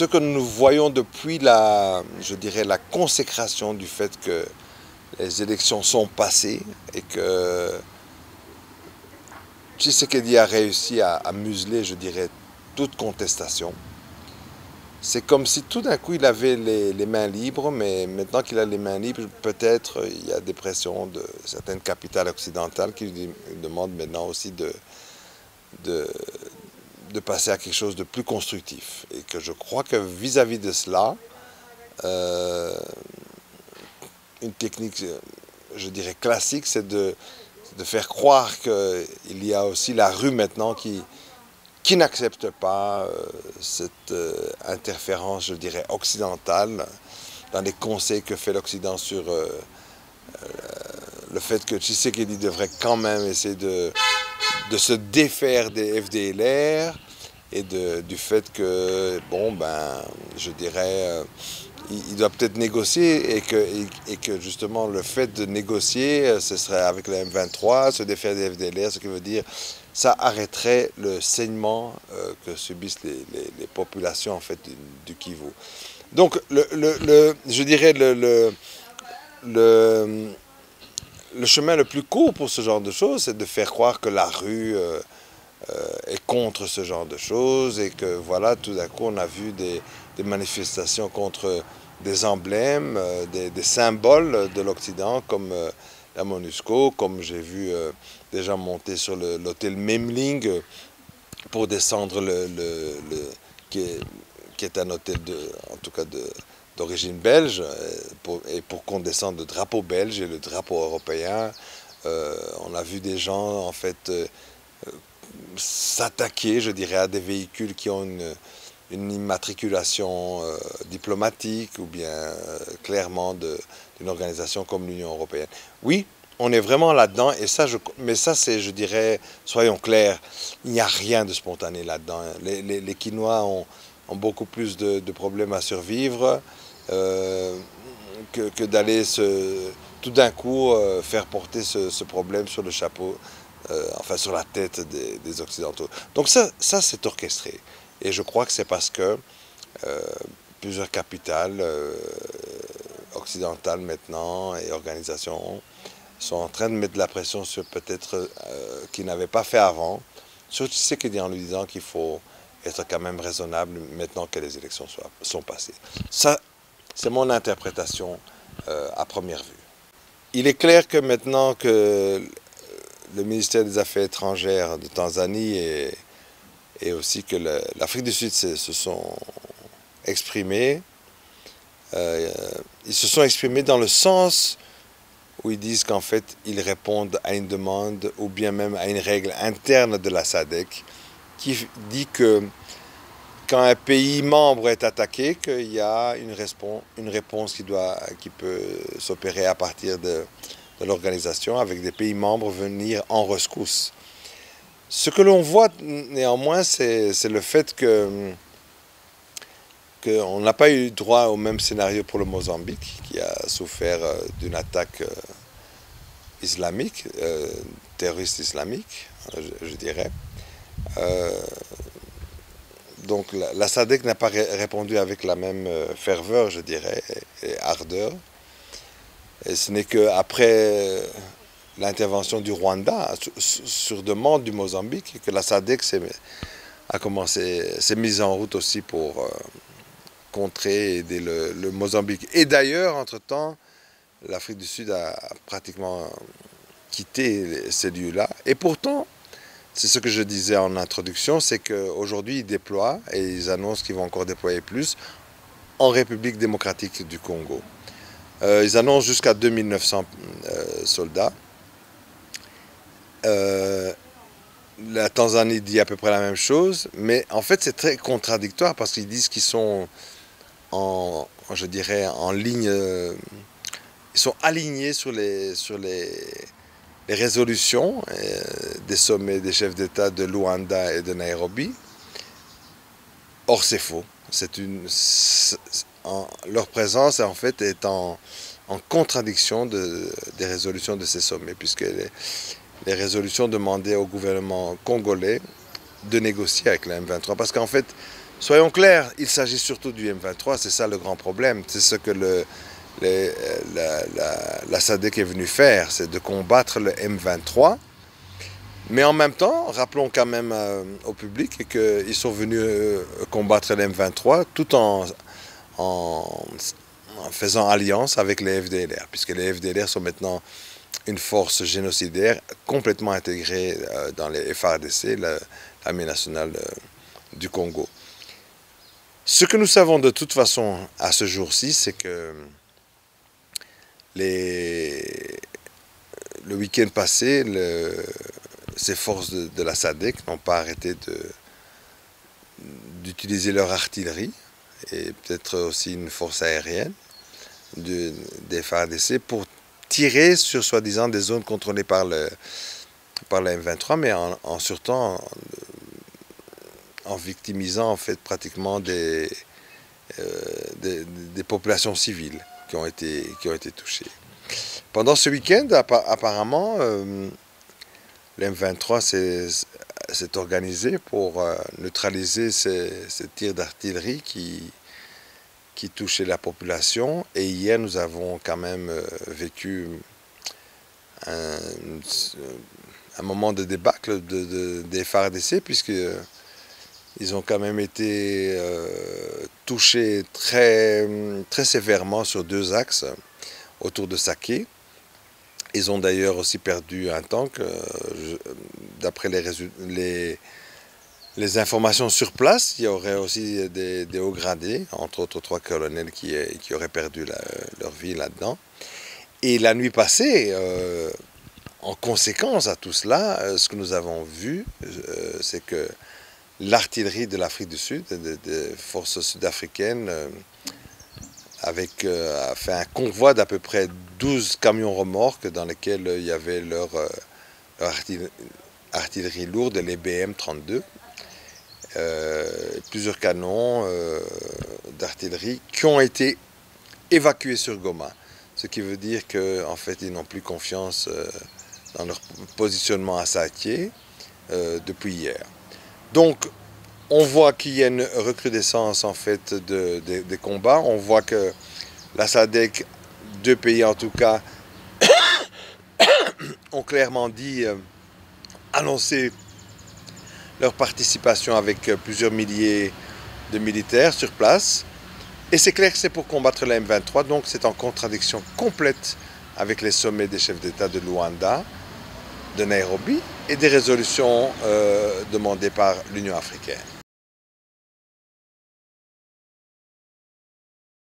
ce que nous voyons depuis la, je dirais, la consécration du fait que les élections sont passées et que Tshisekedi a réussi à, museler, je dirais, toute contestation. C'est comme si tout d'un coup il avait les, mains libres, mais maintenant qu'il a les mains libres, peut-être il y a des pressions de certaines capitales occidentales qui lui demandent maintenant aussi de, de, de passer à quelque chose de plus constructif. Et que je crois que vis-à-vis de cela, euh, une technique, je dirais classique, c'est de, de faire croire qu'il y a aussi la rue maintenant qui, qui n'accepte pas euh, cette euh, interférence, je dirais, occidentale dans les conseils que fait l'Occident sur le fait que Tshisekedi devrait quand même essayer de, de se défaire des FDLR et du fait que, bon, ben, je dirais, euh, il, doit peut-être négocier et que, justement le fait de négocier, euh, ce serait avec le M23, se défaire des FDLR, ce qui veut dire ça arrêterait le saignement euh, que subissent les, populations en fait du, Kivu. Donc, je dirais le, le, chemin le plus court pour ce genre de choses, c'est de faire croire que la rue euh, euh, est contre ce genre de choses et que voilà, tout d'un coup, on a vu des, manifestations contre des emblèmes, euh, des, symboles de l'Occident comme la MONUSCO, comme j'ai vu des gens monter sur l'hôtel Memling pour descendre le, le, le qui, est, qui, est, un hôtel de, en tout cas de, d'origine belge, pour, et pour qu'on descende le drapeau belge et le drapeau européen. Euh, on a vu des gens en fait euh, s'attaquer, je dirais, à des véhicules qui ont une, immatriculation euh, diplomatique ou bien euh, clairement d'une organisation comme l'Union européenne. Oui, on est vraiment là-dedans, et ça, mais ça, c'est, je dirais, soyons clairs, il n'y a rien de spontané là-dedans. Les, les, Quinois ont, ont beaucoup plus de, problèmes à survivre euh, que, d'aller tout d'un coup euh, faire porter ce, problème sur le chapeau, euh, enfin sur la tête des, Occidentaux. Donc ça, ça c'est orchestré. Et je crois que c'est parce que plusieurs capitales occidentales maintenant et organisations sont en train de mettre la pression sur peut-être euh, qu'ils n'avaient pas fait avant, sur Tshisekedi en lui disant qu'il faut être quand même raisonnable maintenant que les élections sont passées. Ça, c'est mon interprétation euh, à première vue. Il est clair que maintenant que le ministère des Affaires étrangères de Tanzanie et, aussi que l'Afrique du Sud se, sont exprimés, euh, ils se sont exprimés dans le sens où ils disent qu'en fait, ils répondent à une demande ou bien même à une règle interne de la SADC qui dit que quand un pays membre est attaqué, qu'il y a une, une, réponse qui, doit, qui peut s'opérer à partir de, l'organisation avec des pays membres venir en rescousse. Ce que l'on voit néanmoins, c'est le fait que qu'on n'a pas eu droit au même scénario pour le Mozambique, qui a souffert euh, d'une attaque euh, islamique, euh, terroriste islamique, je dirais. Euh, donc la, la SADC n'a pas ré répondu avec la même euh, ferveur, je dirais, et, ardeur. Et ce n'est qu'après euh, l'intervention du Rwanda, sur, demande du Mozambique, que la commencé, s'est mise en route aussi pour contrer et aider le Mozambique. Et d'ailleurs, entre-temps, l'Afrique du Sud a pratiquement quitté ces lieux-là. Et pourtant, c'est ce que je disais en introduction, c'est qu'aujourd'hui, ils déploient, et ils annoncent qu'ils vont encore déployer plus, en République démocratique du Congo. Euh, ils annoncent jusqu'à 2900 euh, soldats. Euh, la Tanzanie dit à peu près la même chose, mais en fait c'est très contradictoire parce qu'ils disent qu'ils sont en, je dirais, en ligne, ils sont alignés sur les, sur les, les résolutions euh, des sommets des chefs d'État de Luanda et de Nairobi. Or, c'est faux. C'est une, leur présence, en est en, contradiction de, des résolutions de ces sommets, puisque les, les résolutions demandaient au gouvernement congolais de négocier avec la M23. Parce qu'en fait, Soyons clairs, il s'agit surtout du M23, c'est ça le grand problème. C'est ce la, la, SADC est venue faire, c'est de combattre le M23. Mais en même temps, rappelons quand même euh, au public qu'ils sont venus euh, combattre le M23 tout en, faisant alliance avec les FDLR, puisque les FDLR sont maintenant une force génocidaire complètement intégrée euh, dans les FARDC, l'armée nationale du Congo. Ce que nous savons de toute façon à ce jour-ci, c'est que le week-end passé, ces forces de, la SADC n'ont pas arrêté d'utiliser leur artillerie et peut-être aussi une force aérienne de, des FARDC pour tirer sur soi-disant des zones contrôlées par le par la M23, mais en, en surtout en victimisant en fait pratiquement des, euh, des, populations civiles qui ont été, qui ont été touchées. Pendant ce week-end, apparemment, euh, l'M23 s'est organisé pour euh, neutraliser ces, tirs d'artillerie qui, qui touchaient la population. Et hier, nous avons quand même vécu un, moment de débâcle de, de, des FARDC, puisque ils ont quand même été euh, touchés très, très sévèrement sur deux axes autour de Saké. Ils ont d'ailleurs aussi perdu un tank. Euh, d'après les, les, informations sur place, il y aurait aussi des, hauts gradés, entre autres trois colonels qui, qui auraient perdu leur vie là-dedans. Et la nuit passée, euh, en conséquence à tout cela, ce que nous avons vu, c'est que l'artillerie de l'Afrique du Sud, des forces sud-africaines, euh, avec, euh, a fait un convoi d'à peu près 12 camions remorques dans lesquels il y avait leur, euh, artillerie, lourde, les BM-32, plusieurs canons d'artillerie qui ont été évacués sur Goma. Ce qui veut dire qu'en en fait, ils n'ont plus confiance dans leur positionnement à Sakié depuis hier. Donc, on voit qu'il y a une recrudescence en fait des combats. On voit que la SADC, deux pays en tout cas, ont clairement dit, euh, annoncé leur participation avec euh, plusieurs milliers de militaires sur place. Et c'est clair que c'est pour combattre la M23, donc c'est en contradiction complète avec les sommets des chefs d'État de Luanda, de Nairobi et des résolutions euh, demandées par l'Union africaine.